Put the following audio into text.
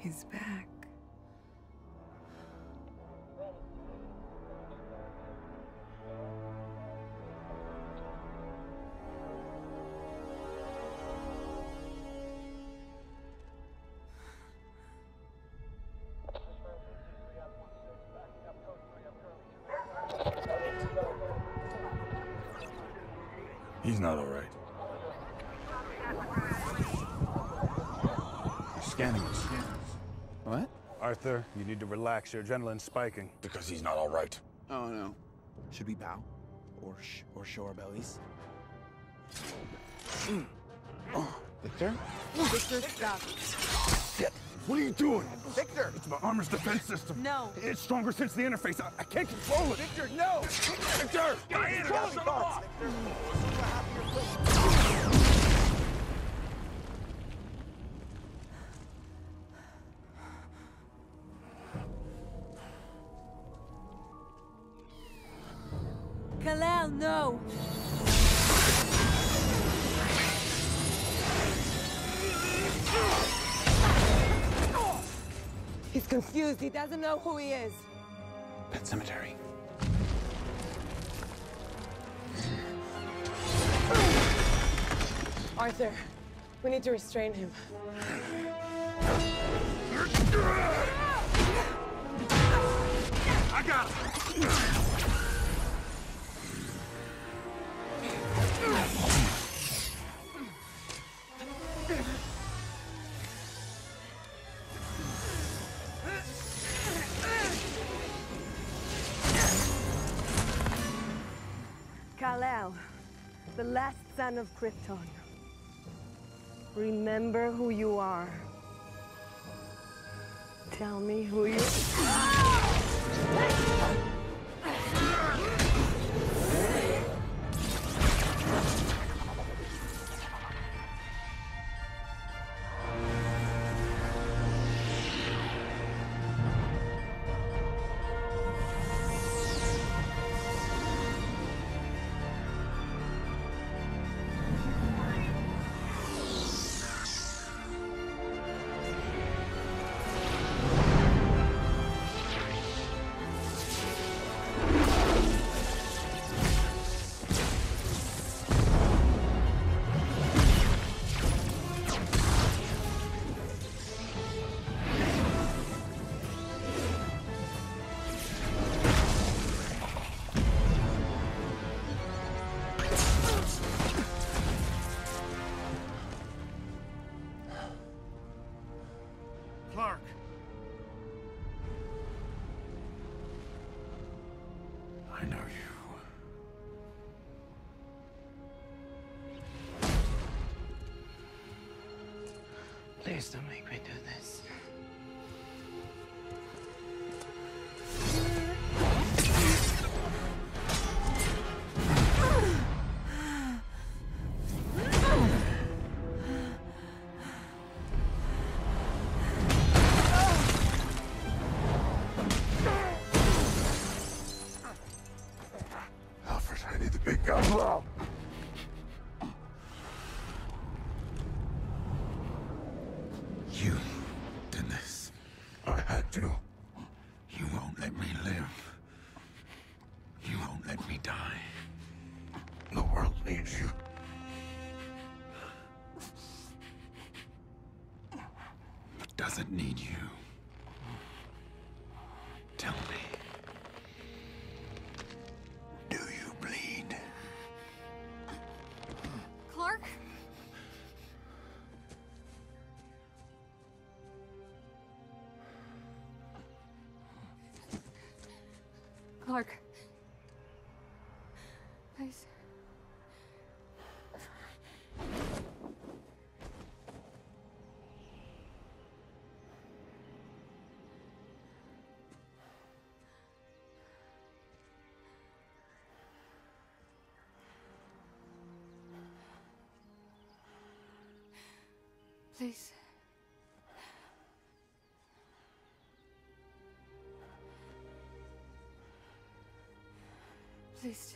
He's back. He's not all right. Scanning his scans. What? Arthur, you need to relax. Your adrenaline's spiking. Because he's not all right. Oh no. Should we bow? Or sh or show our bellies? Oh, Victor? Victor, stop. Shit! What are you doing? Victor! It's my armor's defense system. No. It's stronger since the interface. I, I can't control it. Victor, no! Victor! Diana, Control shut your him thoughts, off! Victor. Kal-El, no! He's confused. He doesn't know who he is. Pet Sematary. Arthur, we need to restrain him. I got him! The last son of Krypton. Remember who you are. Tell me who you... Clark! I know you. Please don't make me do this. I. You won't let me live. You won't let me die. The world needs you. It need you? Clark. Please. Please. Please.